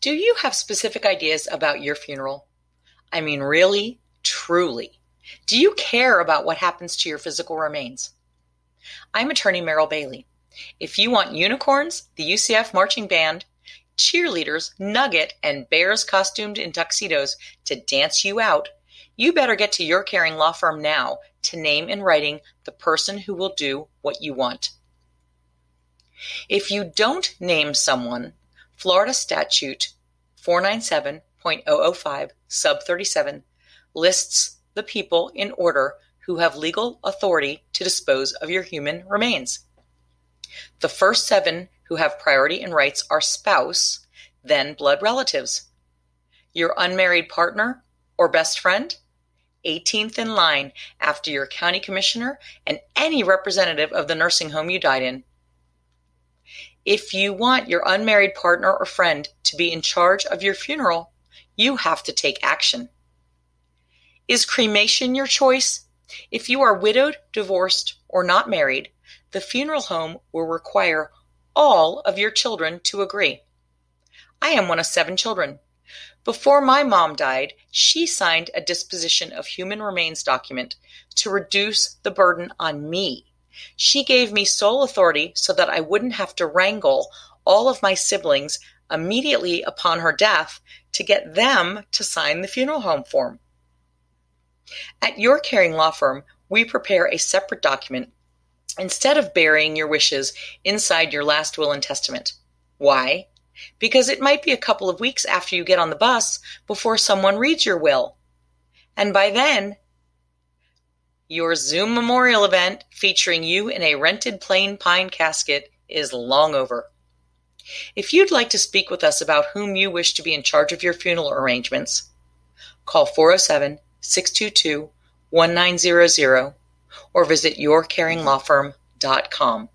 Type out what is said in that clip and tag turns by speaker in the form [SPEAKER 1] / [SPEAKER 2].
[SPEAKER 1] Do you have specific ideas about your funeral? I mean, really, truly. Do you care about what happens to your physical remains? I'm attorney Merrill Bailey. If you want unicorns, the UCF marching band, cheerleaders, nugget, and bears costumed in tuxedos to dance you out, you better get to your caring law firm now to name in writing the person who will do what you want. If you don't name someone, Florida Statute 497.005, sub 37, lists the people in order who have legal authority to dispose of your human remains. The first seven who have priority and rights are spouse, then blood relatives. Your unmarried partner or best friend, 18th in line after your county commissioner and any representative of the nursing home you died in. If you want your unmarried partner or friend to be in charge of your funeral, you have to take action. Is cremation your choice? If you are widowed, divorced, or not married, the funeral home will require all of your children to agree. I am one of seven children. Before my mom died, she signed a disposition of human remains document to reduce the burden on me she gave me sole authority so that I wouldn't have to wrangle all of my siblings immediately upon her death to get them to sign the funeral home form. At your caring law firm, we prepare a separate document instead of burying your wishes inside your last will and testament. Why? Because it might be a couple of weeks after you get on the bus before someone reads your will. And by then, your Zoom memorial event featuring you in a rented plain pine casket is long over. If you'd like to speak with us about whom you wish to be in charge of your funeral arrangements, call 407 622 1900 or visit yourcaringlawfirm.com.